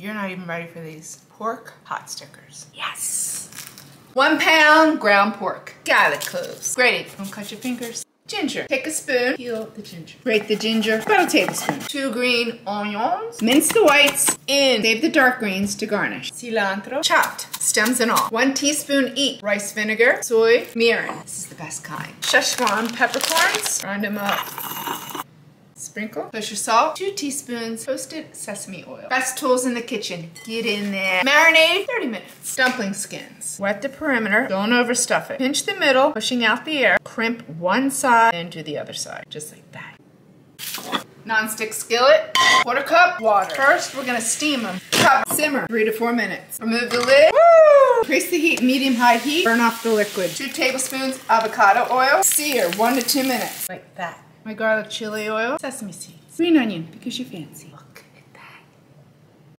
You're not even ready for these. Pork pot stickers. Yes. One pound ground pork. Garlic cloves. Grated. Don't cut your fingers. Ginger. Take a spoon. Peel the ginger. Grate the ginger. About a tablespoon. Two green onions. Mince the whites in. Save the dark greens to garnish. Cilantro. Chopped. Stems and all. One teaspoon each. Rice vinegar. Soy. Mirin. This is the best kind. Szechuan peppercorns. Grind them up. Sprinkle. Kosher salt. Two teaspoons toasted sesame oil. Best tools in the kitchen. Get in there. Marinate 30 minutes. Dumpling skins. Wet the perimeter. Don't overstuff it. Pinch the middle, pushing out the air. Crimp one side and do the other side. Just like that. Non-stick skillet, quarter cup water. First, we're gonna steam them. Cup, simmer, three to four minutes. Remove the lid. Woo! Increase the heat, medium-high heat. Burn off the liquid. Two tablespoons avocado oil. Sear, one to two minutes. Like that. My garlic chili oil. Sesame seeds. Green onion, because you're fancy.